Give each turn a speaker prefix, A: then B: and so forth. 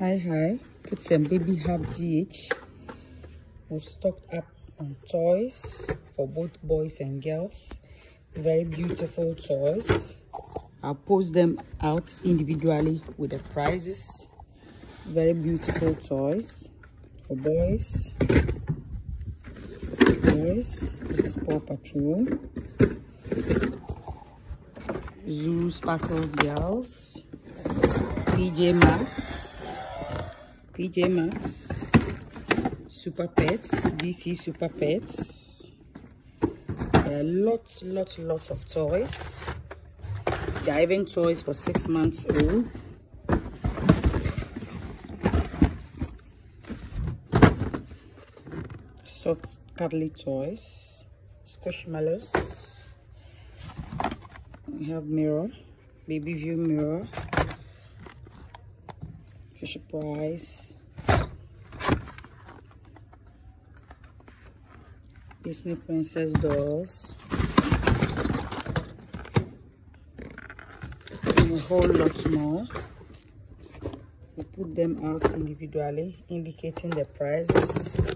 A: Hi, hi. It's a baby hub GH. We've stocked up on toys for both boys and girls. Very beautiful toys. I'll post them out individually with the prices. Very beautiful toys for boys. Boys, this is Paw Patrol. Zoo Sparkles Girls. PJ Masks. PJ Masks. Super Pets. DC Super Pets. There are lots, lots, lots of toys. Even toys for six months old. Soft cuddly toys. Squishmallows. We have mirror. Baby view mirror. Fisher Price. Disney Princess dolls. And a whole lot more. We put them out individually, indicating the prices.